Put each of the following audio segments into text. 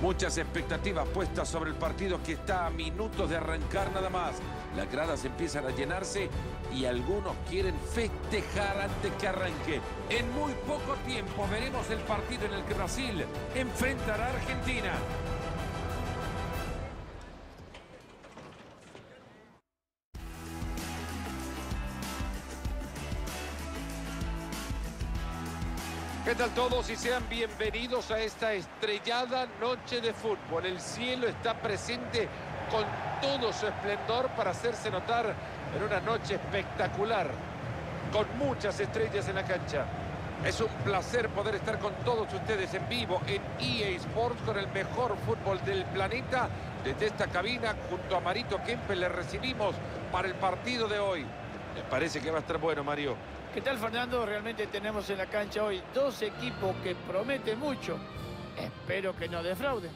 Muchas expectativas puestas sobre el partido que está a minutos de arrancar nada más. Las gradas empiezan a llenarse y algunos quieren festejar antes que arranque. En muy poco tiempo veremos el partido en el que Brasil enfrentará a Argentina. ¿Qué tal todos y sean bienvenidos a esta estrellada noche de fútbol? El cielo está presente con todo su esplendor para hacerse notar en una noche espectacular, con muchas estrellas en la cancha. Es un placer poder estar con todos ustedes en vivo en EA Sports con el mejor fútbol del planeta. Desde esta cabina, junto a Marito Kempe, le recibimos para el partido de hoy. Me parece que va a estar bueno, Mario. ¿Qué tal, Fernando? Realmente tenemos en la cancha hoy dos equipos que prometen mucho. Espero que no defrauden.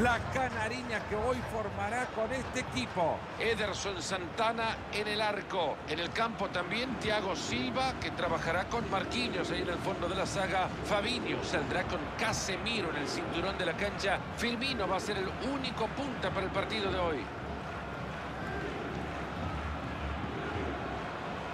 La canariña que hoy formará con este equipo. Ederson Santana en el arco. En el campo también Thiago Silva, que trabajará con Marquinhos ahí en el fondo de la saga. Fabinho saldrá con Casemiro en el cinturón de la cancha. Firmino va a ser el único punta para el partido de hoy.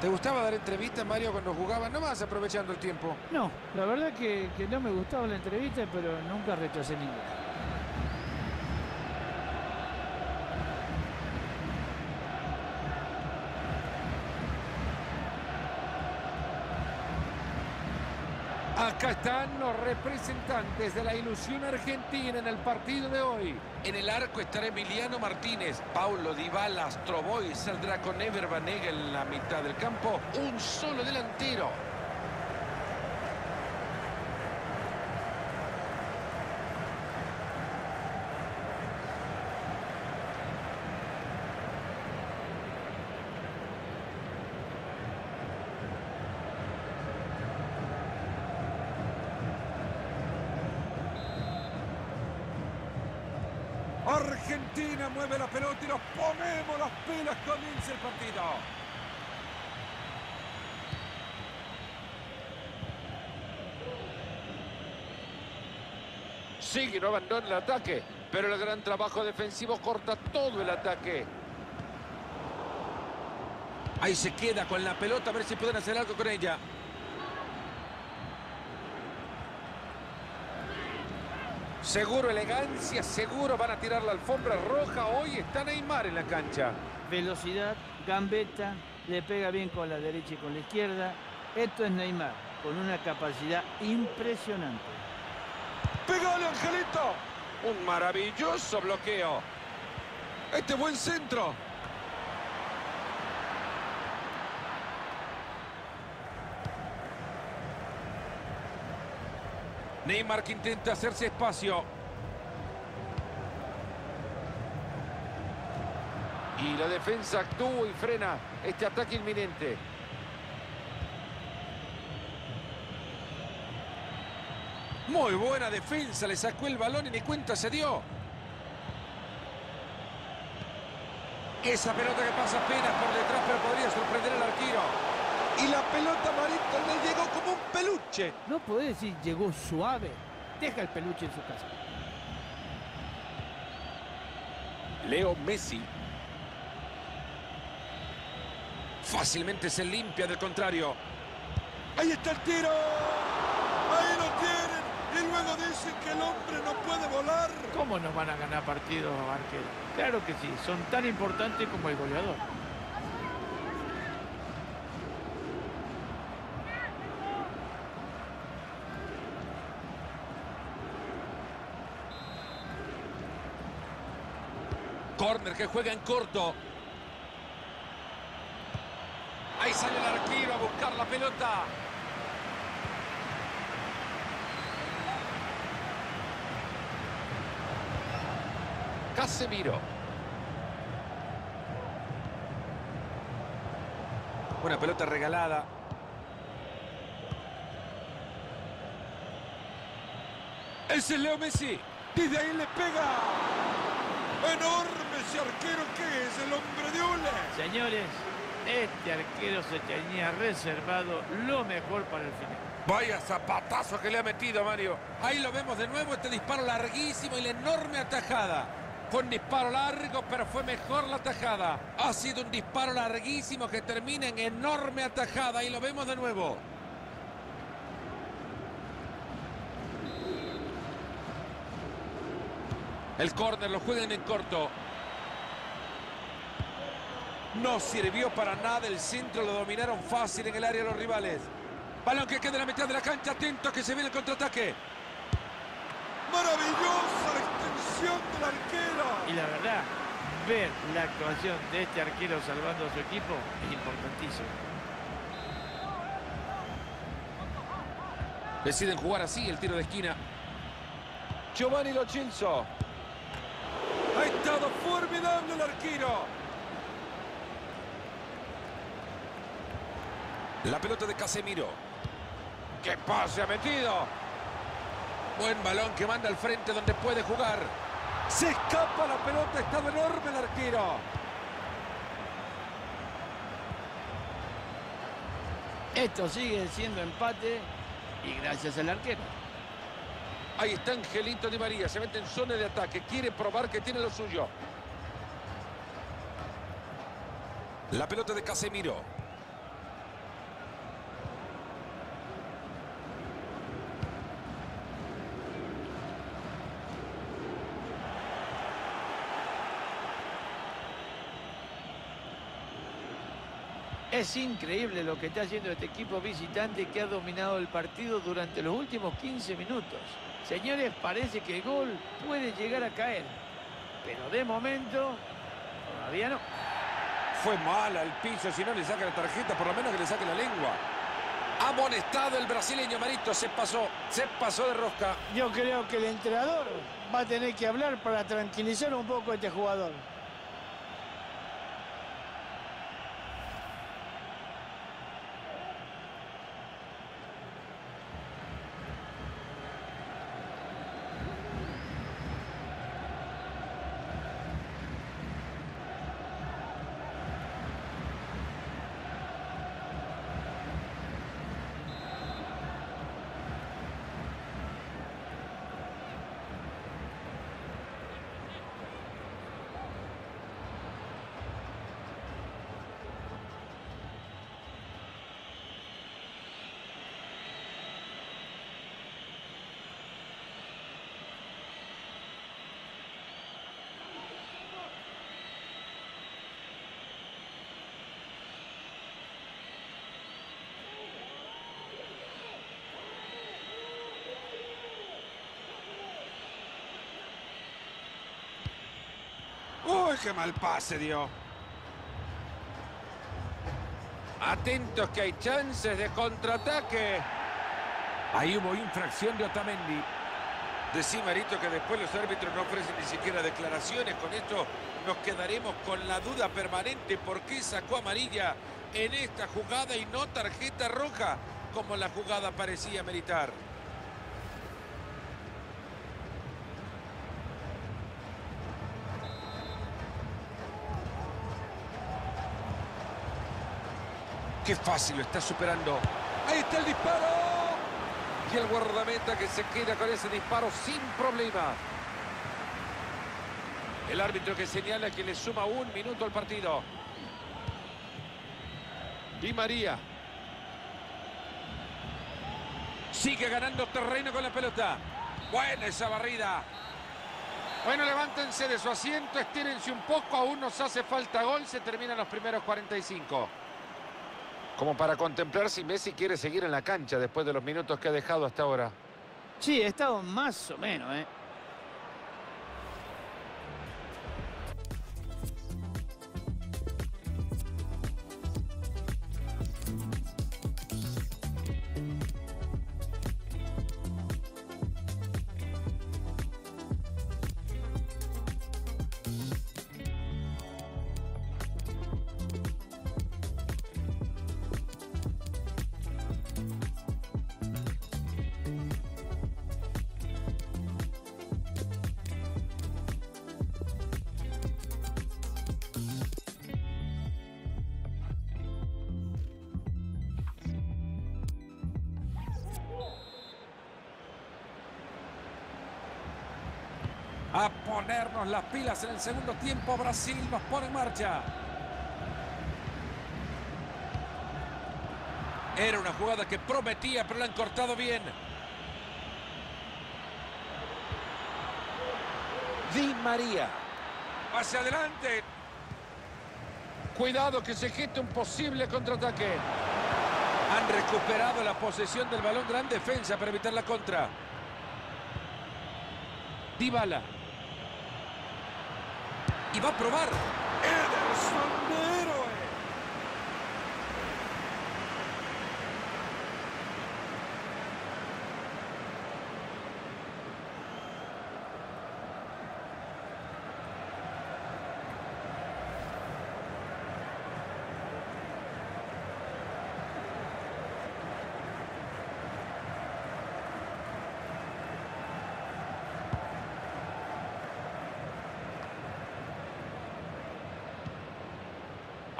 ¿Te gustaba dar entrevistas, Mario, cuando jugaba? No vas aprovechando el tiempo. No, la verdad que, que no me gustaba la entrevista, pero nunca rechacé ninguna. Acá están los representantes de la ilusión argentina en el partido de hoy. En el arco estará Emiliano Martínez. Paulo Dybala, Stroboy saldrá con Ever Banega en la mitad del campo. Un solo delantero. Argentina mueve la pelota y nos ponemos las pilas. Comienza el partido. Sigue, no abandona el ataque, pero el gran trabajo defensivo corta todo el ataque. Ahí se queda con la pelota, a ver si pueden hacer algo con ella. Seguro elegancia, seguro van a tirar la alfombra roja. Hoy está Neymar en la cancha. Velocidad, gambeta, le pega bien con la derecha y con la izquierda. Esto es Neymar, con una capacidad impresionante. ¡Pegale, Angelito! Un maravilloso bloqueo. Este buen centro. Neymar que intenta hacerse espacio. Y la defensa actúa y frena este ataque inminente. Muy buena defensa, le sacó el balón y ni cuenta se dio. Esa pelota que pasa apenas por detrás, pero podría sorprender. Y la pelota Marito le llegó como un peluche. No puede decir llegó suave. Deja el peluche en su casa. Leo Messi. Fácilmente se limpia del contrario. Ahí está el tiro. Ahí lo tienen. Y luego dicen que el hombre no puede volar. ¿Cómo nos van a ganar partidos, arquero? Claro que sí, son tan importantes como el goleador. córner que juega en corto. Ahí sale el arquero a buscar la pelota. Casemiro. Una pelota regalada. Ese es Leo Messi. Desde ahí le pega. Enorme ese arquero que es el hombre de hule. Señores, este arquero se tenía reservado lo mejor para el final. Vaya zapatazo que le ha metido Mario. Ahí lo vemos de nuevo, este disparo larguísimo y la enorme atajada. Fue un disparo largo, pero fue mejor la atajada. Ha sido un disparo larguísimo que termina en enorme atajada. Y lo vemos de nuevo. El córner lo juegan en corto. No sirvió para nada el centro, lo dominaron fácil en el área los rivales. Balón que queda en la mitad de la cancha, atento que se viene el contraataque. Maravillosa la extensión del arquero. Y la verdad, ver la actuación de este arquero salvando a su equipo es importantísimo. Deciden jugar así el tiro de esquina. Giovanni Lo Celso. Ha estado formidable el arquero. La pelota de Casemiro. ¡Qué pase ha metido! Buen balón que manda al frente donde puede jugar. Se escapa la pelota, está enorme el arquero. Esto sigue siendo empate y gracias al arquero. Ahí está Angelito Di María, se mete en zona de ataque, quiere probar que tiene lo suyo. La pelota de Casemiro. Es increíble lo que está haciendo este equipo visitante que ha dominado el partido durante los últimos 15 minutos. Señores, parece que el gol puede llegar a caer. Pero de momento, todavía no. Fue mal al piso, si no le saca la tarjeta, por lo menos que le saque la lengua. Amonestado el brasileño Marito, se pasó, se pasó de rosca. Yo creo que el entrenador va a tener que hablar para tranquilizar un poco a este jugador. Uy, qué mal pase dio. Atentos que hay chances de contraataque. Ahí hubo infracción de Otamendi. Decí, Marito, que después los árbitros no ofrecen ni siquiera declaraciones. Con esto nos quedaremos con la duda permanente por qué sacó amarilla en esta jugada y no tarjeta roja, como la jugada parecía meritar. Qué fácil lo está superando. Ahí está el disparo. Y el guardameta que se queda con ese disparo sin problema. El árbitro que señala que le suma un minuto al partido. Di María. Sigue ganando terreno con la pelota. Buena esa barrida. Bueno, levántense de su asiento, estírense un poco, aún nos hace falta gol, se terminan los primeros 45. Como para contemplar si Messi quiere seguir en la cancha después de los minutos que ha dejado hasta ahora. Sí, he estado más o menos, ¿eh? A ponernos las pilas en el segundo tiempo. Brasil nos pone en marcha. Era una jugada que prometía, pero la han cortado bien. Di María. Hacia adelante. Cuidado que se geste un posible contraataque. Han recuperado la posesión del balón. Gran defensa para evitar la contra. Dybala. Y va a probar. Ederson de héroe.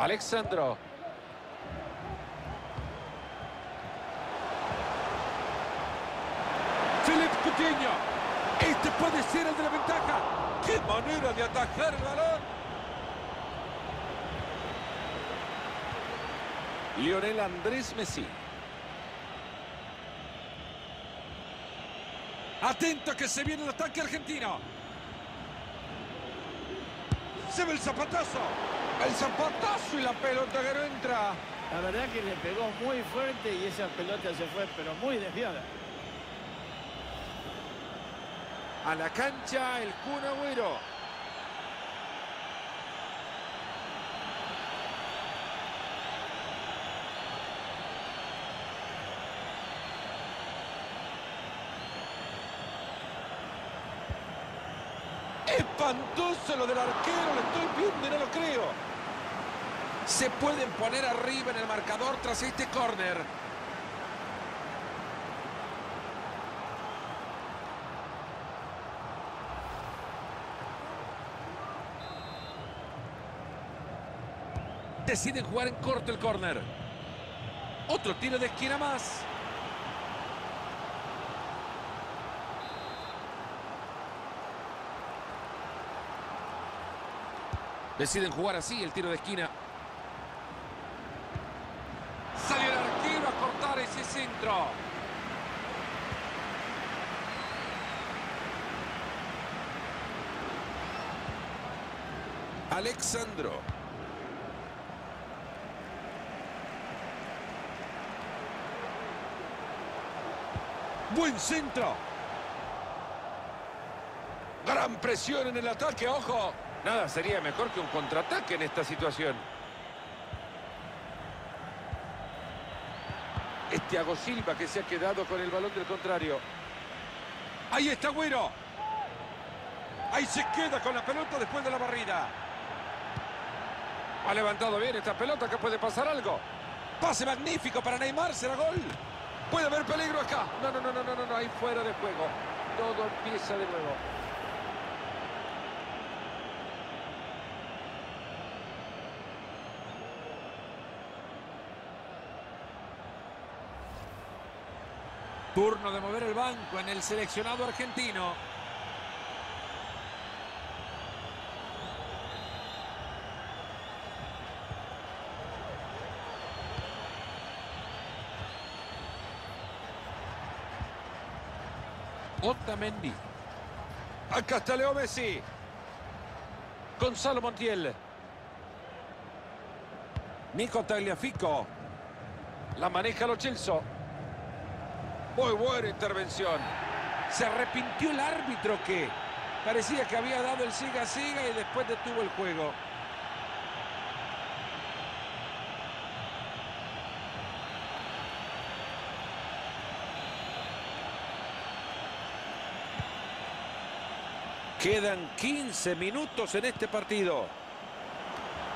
Alexandro. Philip Coutinho. Este puede ser el de la ventaja. ¡Qué manera de atajar el balón! Lionel Andrés Messi. Atento que se viene el ataque argentino. Se ve el zapatazo. El zapatazo y la pelota que no entra. La verdad que le pegó muy fuerte y esa pelota se fue, pero muy desviada. A la cancha el Kun Agüero. Espantoso lo del arquero, lo estoy viendo no lo. Se pueden poner arriba en el marcador tras este córner. Deciden jugar en corto el córner. Otro tiro de esquina más. Deciden jugar así el tiro de esquina. Salió el arquero a cortar ese centro. Alexandro. Buen centro. Gran presión en el ataque, ojo. Nada sería mejor que un contraataque en esta situación. Thiago Silva que se ha quedado con el balón del contrario. Ahí está Güero. Ahí se queda con la pelota después de la barrida. Ha levantado bien esta pelota, que puede pasar algo. Pase magnífico para Neymar, será gol. Puede haber peligro acá. No, no, no, no, no, no, no, ahí fuera de juego. Todo empieza de nuevo. Turno de mover el banco en el seleccionado argentino. Otamendi. Acá está Leo Messi. Gonzalo Montiel. Nico Tagliafico. La maneja Lo Celso. Muy buena intervención. Se arrepintió el árbitro que parecía que había dado el siga-siga y después detuvo el juego. Quedan 15 minutos en este partido.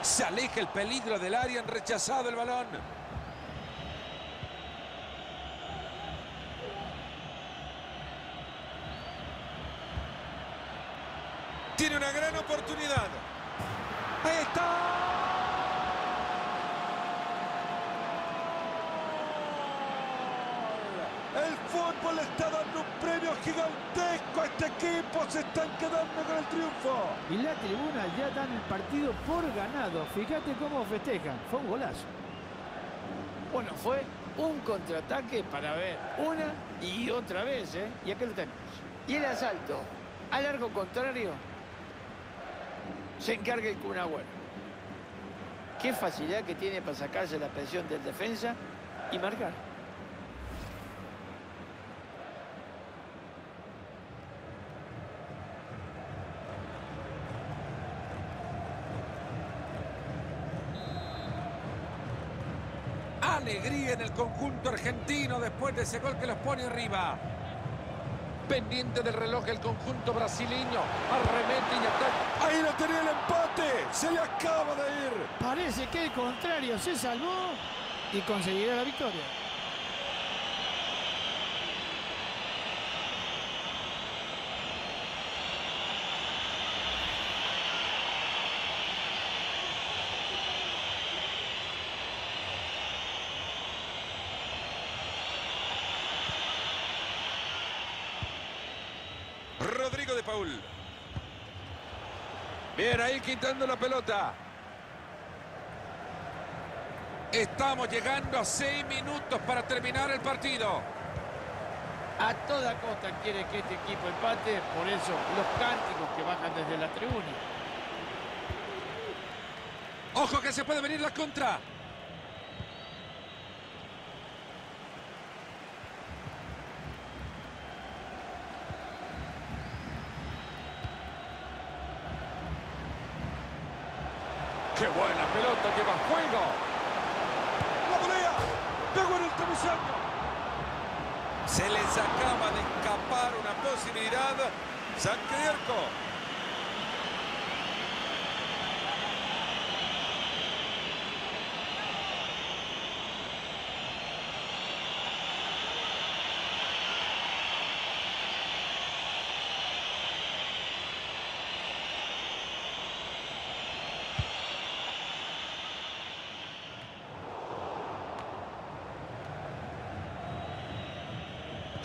Se aleja el peligro del área, han rechazado el balón. Tiene una gran oportunidad. Ahí está. El fútbol está dando un premio gigantesco a este equipo. Se están quedando con el triunfo. Y la tribuna ya dan el partido por ganado. Fíjate cómo festejan. Fue un golazo. Bueno, fue un contraataque para ver una y otra vez, ¿eh? Y acá lo tenemos. Y el asalto al largo contrario se encarga el Kun Qué facilidad que tiene para sacarse la presión del defensa y marcar. Alegría en el conjunto argentino después de ese gol que los pone arriba. Pendiente del reloj el conjunto brasileño. Arremete y ataca. Ahí lo tenía el empate. Se le acaba de ir. Parece que el contrario se salvó y conseguirá la victoria. De Paul. Bien, ahí quitando la pelota. Estamos llegando a seis minutos para terminar el partido. A toda costa quiere que este equipo empate, por eso los cánticos que bajan desde la tribuna. Ojo que se puede venir la contra. ¡Qué buena pelota! ¡Lleva juego! ¡La volea! ¡Pegó en el travesaño! Se les acaba de escapar una posibilidad. San Clerco.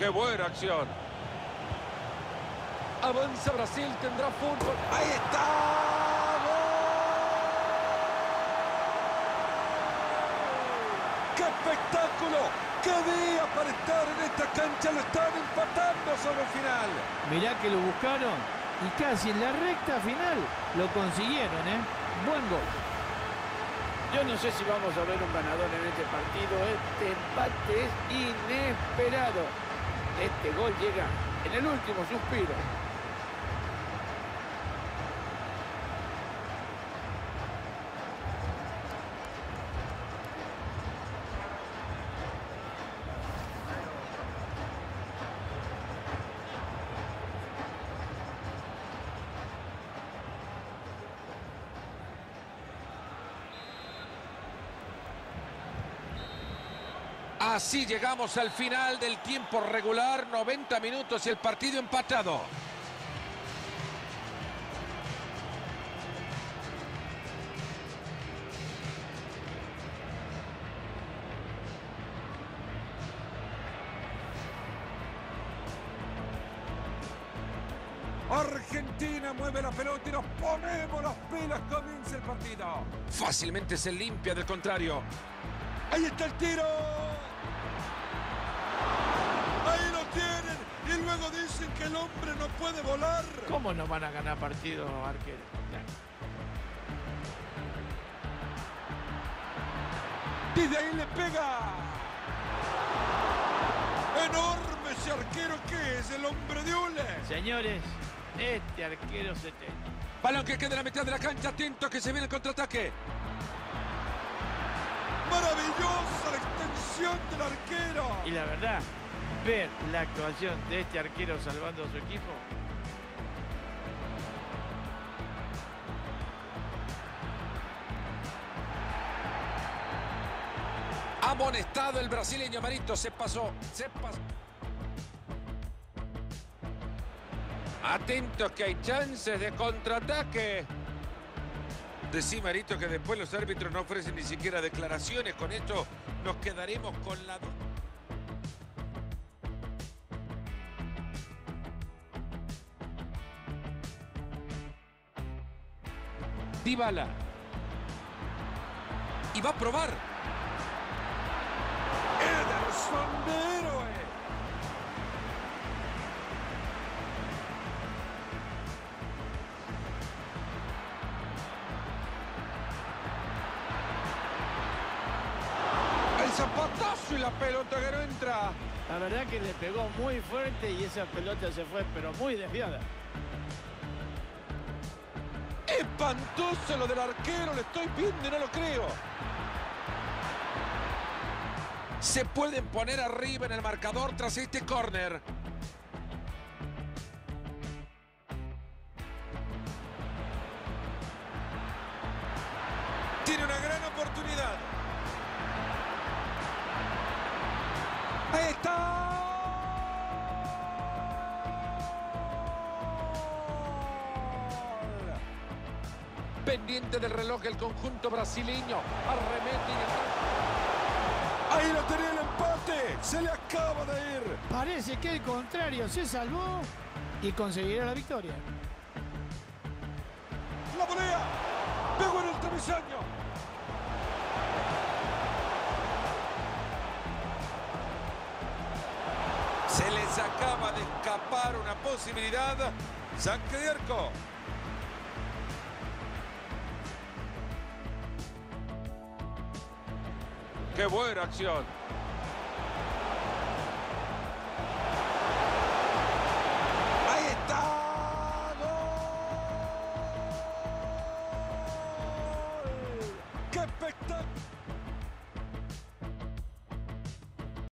¡Qué buena acción! Avanza Brasil, tendrá fútbol. ¡Ahí está! ¡Gol! ¡Qué espectáculo! ¡Qué día para estar en esta cancha! Lo están empatando sobre el final. Mirá que lo buscaron y casi en la recta final lo consiguieron, ¿eh? Buen gol. Yo no sé si vamos a ver un ganador en este partido. Este empate es inesperado. Este gol llega en el último suspiro. Así llegamos al final del tiempo regular, 90 minutos y el partido empatado. Argentina mueve la pelota y nos ponemos las pilas. Comienza el partido. Fácilmente se limpia del contrario. Ahí está el tiro. Dicen que el hombre no puede volar. ¿Cómo no van a ganar partidos, arquero? Desde ahí le pega. Enorme ese arquero que es el hombre de Ule. Señores, este arquero se te... Balón que queda en la mitad de la cancha. Atento que se viene el contraataque. Maravillosa la extensión del arquero. Y la verdad, ver la actuación de este arquero salvando a su equipo. Amonestado el brasileño Marito. Se pasó. Se pasó. Atentos que hay chances de contraataque. Decí, Marito, que después los árbitros no ofrecen ni siquiera declaraciones. Con esto nos quedaremos con la... Dybala. Y va a probar. Ederson de héroe. El zapatazo y la pelota que no entra. La verdad que le pegó muy fuerte y esa pelota se fue, pero muy desviada. Espantoso lo del arquero, le estoy viendo y no lo creo. Se pueden poner arriba en el marcador tras este córner. Salvó y conseguirá la victoria. La volea. Pegó en el travesaño. Se les acaba de escapar una posibilidad. Saque de arco. Qué buena acción.